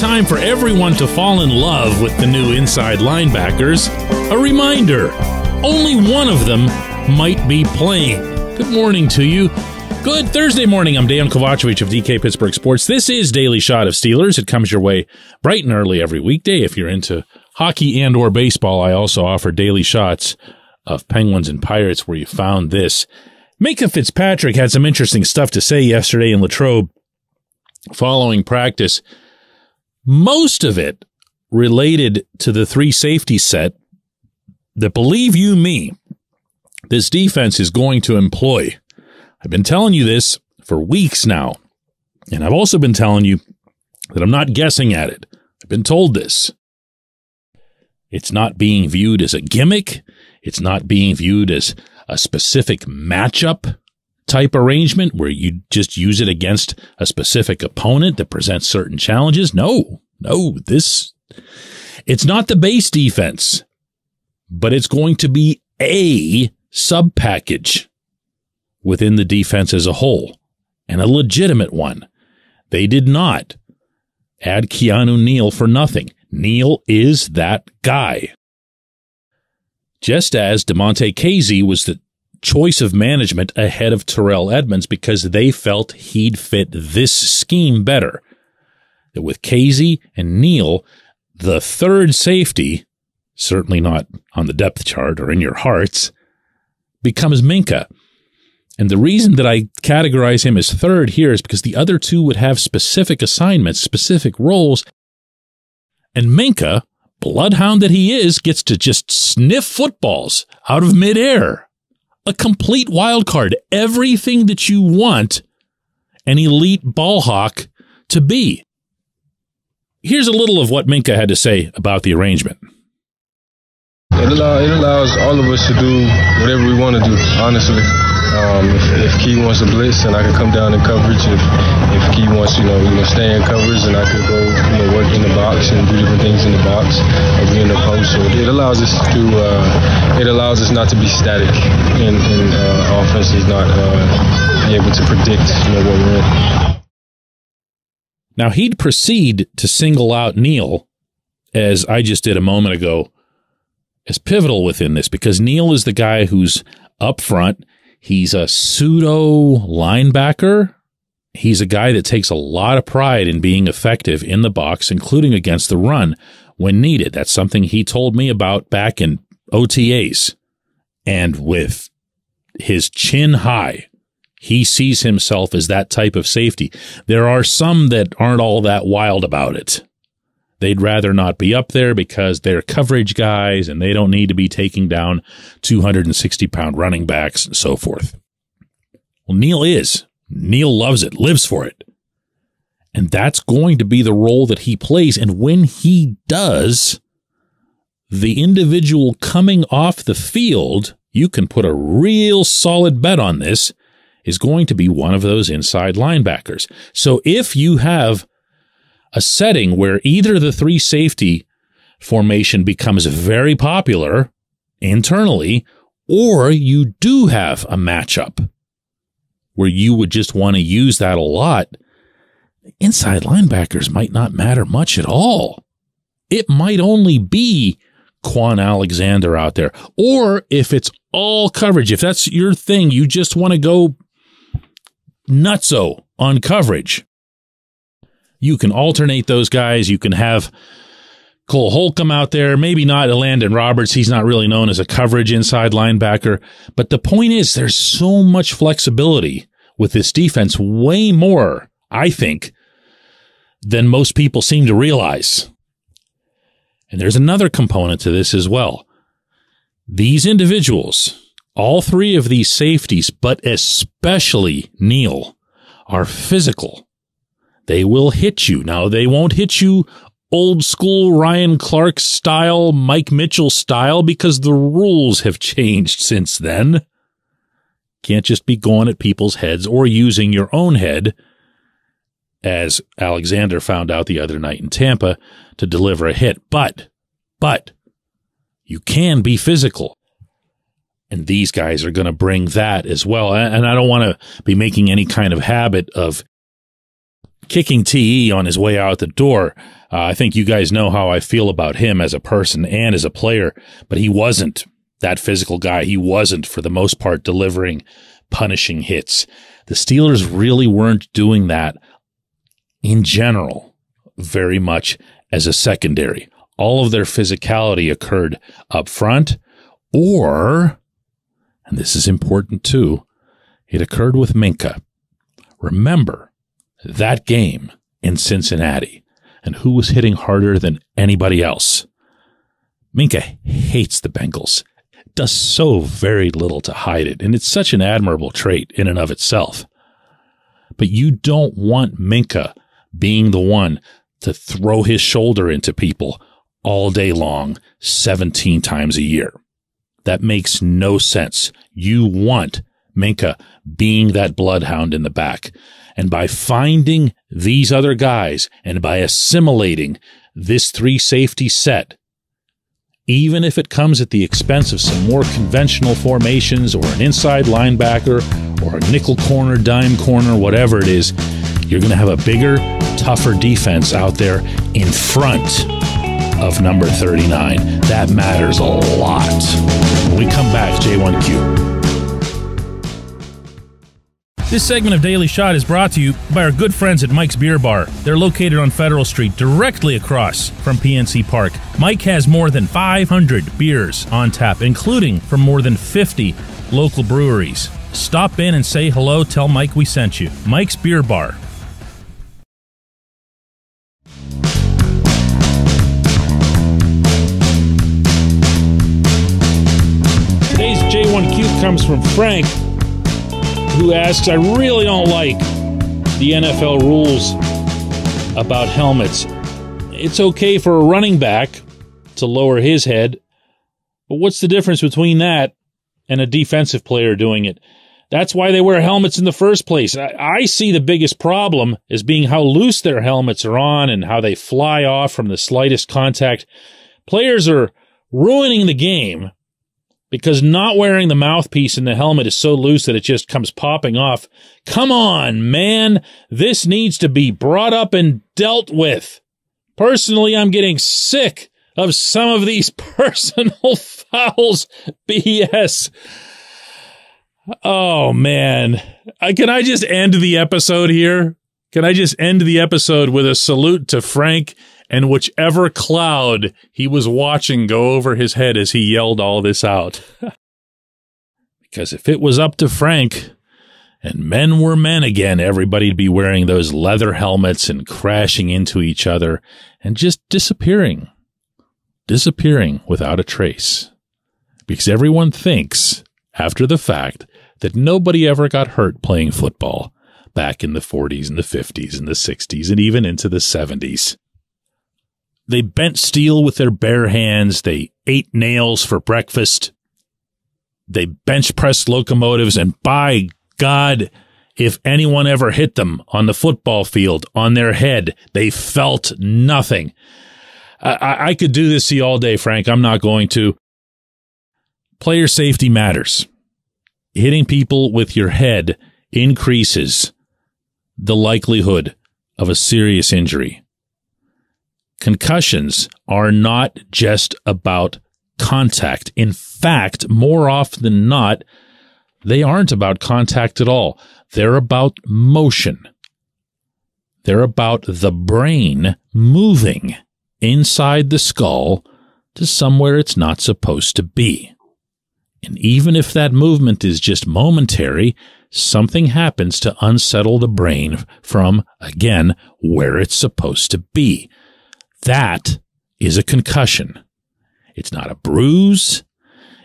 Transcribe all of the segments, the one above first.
time for everyone to fall in love with the new inside linebackers. A reminder only one of them might be playing. Good morning to you. Good Thursday morning. I'm Dejan Kovacevic of DK Pittsburgh Sports. This is Daily Shot of Steelers. It comes your way bright and early every weekday. If you're into hockey and or baseball, I also offer daily shots of Penguins and Pirates where you found this. Minkah Fitzpatrick had some interesting stuff to say yesterday in Latrobe following practice. Most of it related to the three safety set that believe you me, this defense is going to employ. I've been telling you this for weeks now. And I've also been telling you that I'm not guessing at it. I've been told this. It's not being viewed as a gimmick. It's not being viewed as a specific matchup type arrangement where you just use it against a specific opponent that presents certain challenges. No, no, this, it's not the base defense, but it's going to be a sub package within the defense as a whole and a legitimate one. They did not add Keanu Neal for nothing. Neal is that guy. Just as Damontae Kazee was the choice of management ahead of Terrell Edmunds because they felt he'd fit this scheme better. That with Kazee and Neal, the third safety, certainly not on the depth chart or in your hearts, becomes Minkah. And the reason that I categorize him as third here is because the other two would have specific assignments, specific roles. And Minkah, bloodhound that he is, gets to just sniff footballs out of midair a complete wild card, everything that you want an elite ball hawk to be. Here's a little of what Minkah had to say about the arrangement. It, allow, it allows all of us to do whatever we want to do, honestly. Um, if, if Key wants to blitz, and I can come down in coverage. If, if Key wants, you know, you know, stay in covers, and I could go, you know, work in the box and do different things in the box or be in the post. So it allows us to, uh, it allows us not to be static, and, and uh, offense is not uh, be able to predict, you know, what we're in. Now he'd proceed to single out Neal, as I just did a moment ago, as pivotal within this because Neal is the guy who's up front. He's a pseudo linebacker. He's a guy that takes a lot of pride in being effective in the box, including against the run when needed. That's something he told me about back in OTAs. And with his chin high, he sees himself as that type of safety. There are some that aren't all that wild about it. They'd rather not be up there because they're coverage guys and they don't need to be taking down 260 pound running backs and so forth. Well, Neal is. Neal loves it, lives for it. And that's going to be the role that he plays. And when he does, the individual coming off the field, you can put a real solid bet on this, is going to be one of those inside linebackers. So if you have a setting where either the three safety formation becomes very popular internally, or you do have a matchup where you would just want to use that a lot. Inside linebackers might not matter much at all. It might only be Kwon Alexander out there. Or if it's all coverage, if that's your thing, you just want to go nutso on coverage you can alternate those guys. You can have Cole Holcomb out there, maybe not Elandon Roberts. He's not really known as a coverage inside linebacker. But the point is, there's so much flexibility with this defense, way more, I think, than most people seem to realize. And there's another component to this as well. These individuals, all three of these safeties, but especially Neal, are physical. They will hit you. Now, they won't hit you old school Ryan Clark style, Mike Mitchell style, because the rules have changed since then. Can't just be going at people's heads or using your own head, as Alexander found out the other night in Tampa, to deliver a hit. But, but, you can be physical. And these guys are going to bring that as well. And I don't want to be making any kind of habit of kicking TE on his way out the door. Uh, I think you guys know how I feel about him as a person and as a player, but he wasn't that physical guy. He wasn't, for the most part, delivering punishing hits. The Steelers really weren't doing that in general very much as a secondary. All of their physicality occurred up front or, and this is important too, it occurred with Minkah. Remember that game in Cincinnati and who was hitting harder than anybody else. Minkah hates the Bengals, does so very little to hide it, and it's such an admirable trait in and of itself. But you don't want Minkah being the one to throw his shoulder into people all day long, 17 times a year. That makes no sense. You want Minkah being that bloodhound in the back. And by finding these other guys and by assimilating this three safety set, even if it comes at the expense of some more conventional formations or an inside linebacker or a nickel corner, dime corner, whatever it is, you're going to have a bigger, tougher defense out there in front of number 39. That matters a lot. When we come back, J1Q. This segment of Daily Shot is brought to you by our good friends at Mike's Beer Bar. They're located on Federal Street, directly across from PNC Park. Mike has more than 500 beers on tap, including from more than 50 local breweries. Stop in and say hello. Tell Mike we sent you. Mike's Beer Bar. Today's J1Q comes from Frank, who asks, I really don't like the NFL rules about helmets. It's okay for a running back to lower his head, but what's the difference between that and a defensive player doing it? That's why they wear helmets in the first place. I, I, see the biggest problem as being how loose their helmets are on and how they fly off from the slightest contact. Players are ruining the game because not wearing the mouthpiece in the helmet is so loose that it just comes popping off. Come on, man. This needs to be brought up and dealt with. Personally, I'm getting sick of some of these personal fouls BS. Oh man. I, can I just end the episode here? Can I just end the episode with a salute to Frank and whichever cloud he was watching go over his head as he yelled all this out? because if it was up to Frank and men were men again, everybody'd be wearing those leather helmets and crashing into each other and just disappearing, disappearing without a trace. Because everyone thinks, after the fact, that nobody ever got hurt playing football back in the 40s and the 50s and the 60s and even into the 70s. They bent steel with their bare hands. They ate nails for breakfast. They bench pressed locomotives. And by God, if anyone ever hit them on the football field on their head, they felt nothing. I, I could do this to you all day, Frank. I'm not going to. Player safety matters. Hitting people with your head increases the likelihood of a serious injury. Concussions are not just about contact. In fact, more often than not, they aren't about contact at all. They're about motion. They're about the brain moving inside the skull to somewhere it's not supposed to be. And even if that movement is just momentary, something happens to unsettle the brain from, again, where it's supposed to be. That is a concussion. It's not a bruise.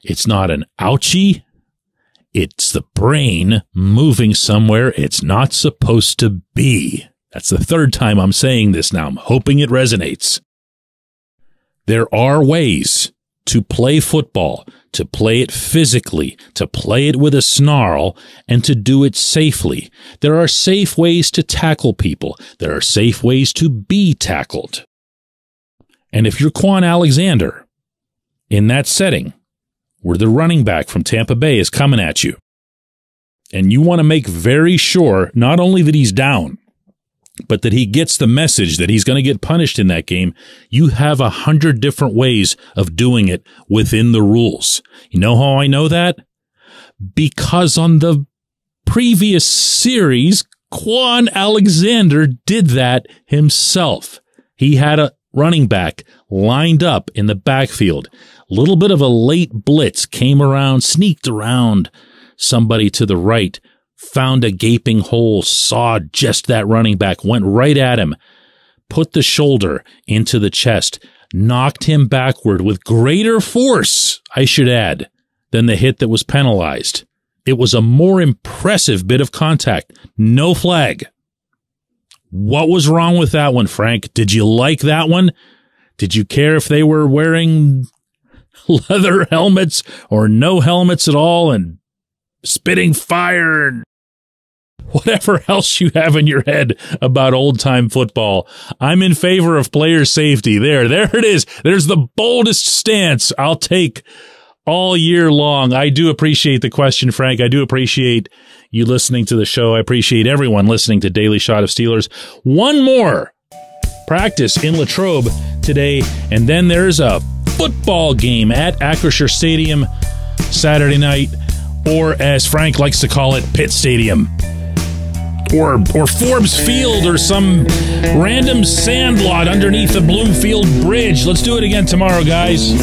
It's not an ouchie. It's the brain moving somewhere it's not supposed to be. That's the third time I'm saying this now. I'm hoping it resonates. There are ways to play football, to play it physically, to play it with a snarl, and to do it safely. There are safe ways to tackle people. There are safe ways to be tackled. And if you're Kwon Alexander in that setting, where the running back from Tampa Bay is coming at you, and you want to make very sure not only that he's down, but that he gets the message that he's going to get punished in that game, you have a hundred different ways of doing it within the rules. You know how I know that? Because on the previous series, Kwon Alexander did that himself. He had a running back lined up in the backfield. Little bit of a late blitz came around, sneaked around somebody to the right, found a gaping hole, saw just that running back, went right at him, put the shoulder into the chest, knocked him backward with greater force, I should add, than the hit that was penalized. It was a more impressive bit of contact. No flag. What was wrong with that one, Frank? Did you like that one? Did you care if they were wearing leather helmets or no helmets at all and spitting fire and whatever else you have in your head about old time football. I'm in favor of player safety. There, there it is. There's the boldest stance I'll take all year long. I do appreciate the question, Frank. I do appreciate you listening to the show. I appreciate everyone listening to Daily Shot of Steelers. One more practice in Latrobe today, and then there's a football game at Acrisure Stadium Saturday night, or as Frank likes to call it, Pitt Stadium. Or, or Forbes Field or some random sandlot underneath the Bloomfield Bridge. Let's do it again tomorrow, guys.